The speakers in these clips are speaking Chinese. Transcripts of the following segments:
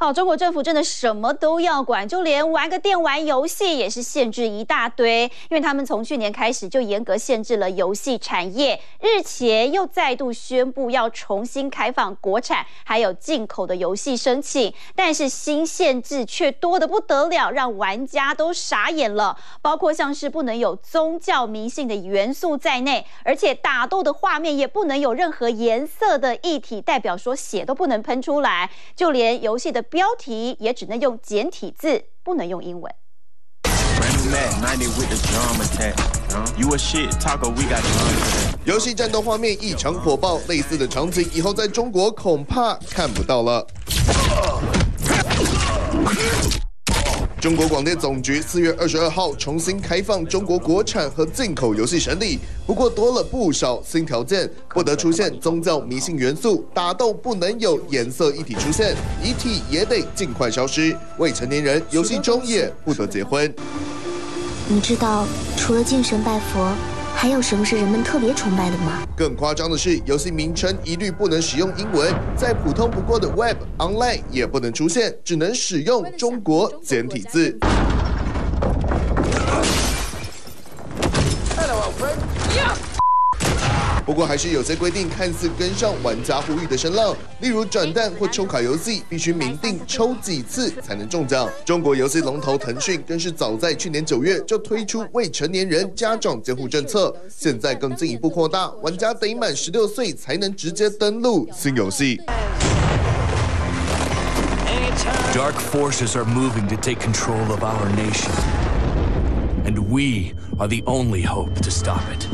好，中国政府真的什么都要管，就连玩个电玩游戏也是限制一大堆。因为他们从去年开始就严格限制了游戏产业，日前又再度宣布要重新开放国产还有进口的游戏申请，但是新限制却多得不得了，让玩家都傻眼了。包括像是不能有宗教迷信的元素在内，而且打斗的画面也不能有任何颜色的液体，代表说血都不能喷出来，就连游戏的。标题也只能用简体字，不能用英文。游戏战斗画面异常火爆，类似的场景以后在中国恐怕看不到了。中国广电总局四月二十二号重新开放中国国产和进口游戏审理，不过多了不少新条件，不得出现宗教迷信元素，打斗不能有颜色一体出现，遗体也得尽快消失，未成年人游戏中也不得结婚。你知道除了敬神拜佛？还有什么是人们特别崇拜的吗？更夸张的是，游戏名称一律不能使用英文，在普通不过的 Web Online 也不能出现，只能使用中国简体字。不过还是有些规定看似跟上玩家呼吁的声浪，例如转蛋或抽卡游戏必须明定抽几次才能中奖。中国游戏龙头腾讯更是早在去年九月就推出未成年人家长监护政策，现在更进一步扩大，玩家得满十六岁才能直接登录新游戏。Dark forces are moving to take control of our nation, and we are the only hope to stop it.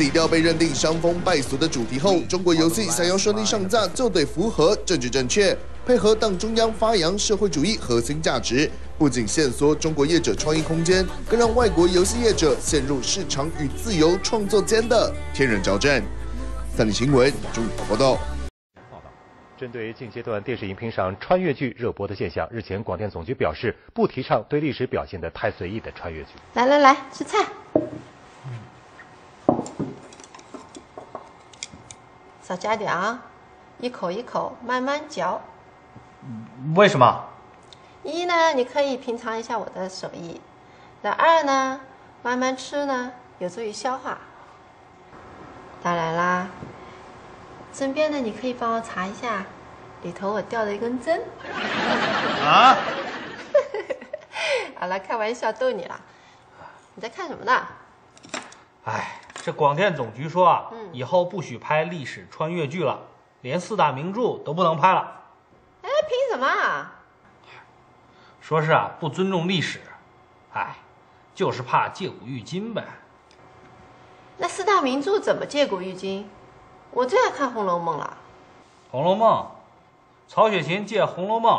洗掉被认定伤风败俗的主题后，中国游戏想要顺利上架，就得符合政治正确，配合党中央发扬社会主义核心价值。不仅限缩中国业者创意空间，更让外国游戏业者陷入市场与自由创作间的天人交战。三立新闻中报道。报道：针对近阶段电视荧屏上穿越剧热播的现象，日前广电总局表示，不提倡对历史表现的太随意的穿越剧。来来来，吃菜。少加点啊，一口一口慢慢嚼。为什么？一呢，你可以品尝一下我的手艺；那二呢，慢慢吃呢，有助于消化。当然啦，顺便呢你可以帮我查一下，里头我掉了一根针。啊？好了，开玩笑逗你了。你在看什么呢？哎。这广电总局说啊，以后不许拍历史穿越剧了，连四大名著都不能拍了。哎，凭什么？说是啊，不尊重历史。哎，就是怕借古喻今呗。那四大名著怎么借古喻今？我最爱看《红楼梦》了。《红楼梦》，曹雪芹借《红楼梦》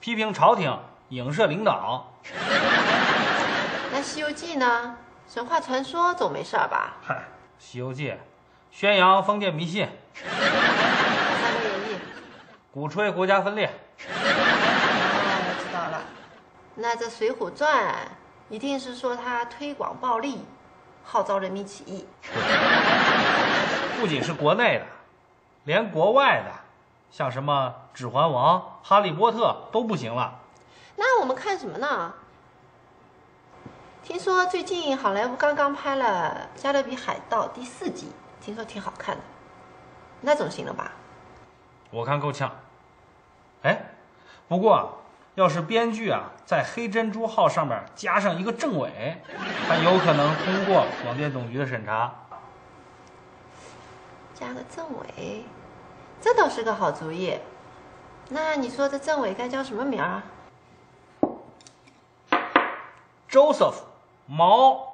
批评朝廷、影射领导。那《西游记》呢？神话传说总没事吧？嗨，《西游记》宣扬封建迷信，《三国演义》鼓吹国家分裂。我知道了。那这《水浒传》一定是说他推广暴力，号召人民起义。不仅是国内的，连国外的，像什么《指环王》《哈利波特》都不行了。那我们看什么呢？听说最近好莱坞刚刚拍了《加勒比海盗》第四集，听说挺好看的，那总行了吧？我看够呛。哎，不过要是编剧啊在《黑珍珠号》上面加上一个政委，还有可能通过广电总局的审查。加个政委，这倒是个好主意。那你说这政委该叫什么名儿啊？Joseph。毛。